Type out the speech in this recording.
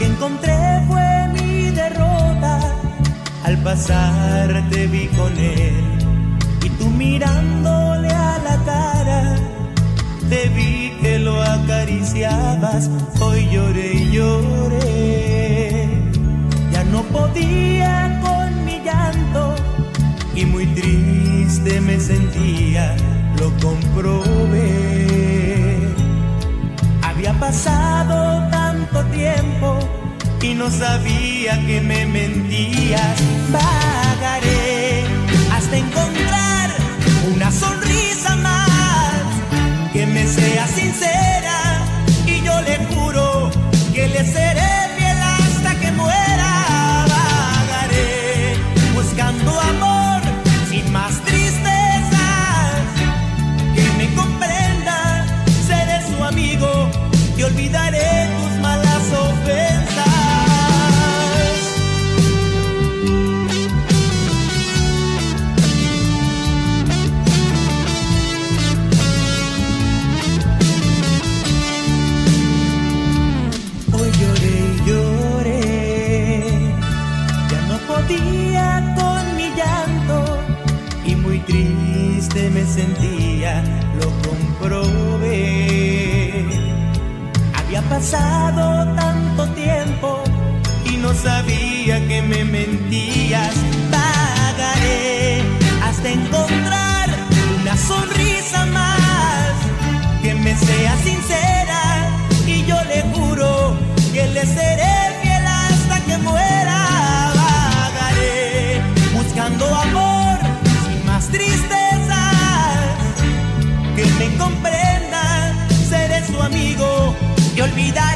que encontré fue mi derrota. Al pasar te vi con él y tú mirándole a la cara, te vi que lo acariciabas, hoy lloré y lloré. Ya no podía con mi llanto y muy triste me sentía, lo comprobé. Y no sabía que me mentías. Vagaré triste me sentía, lo comprobé. Había pasado tanto tiempo y no sabía que me mentías. Pagaré hasta encontrar una sonrisa más que me sea sincera su amigo y olvidar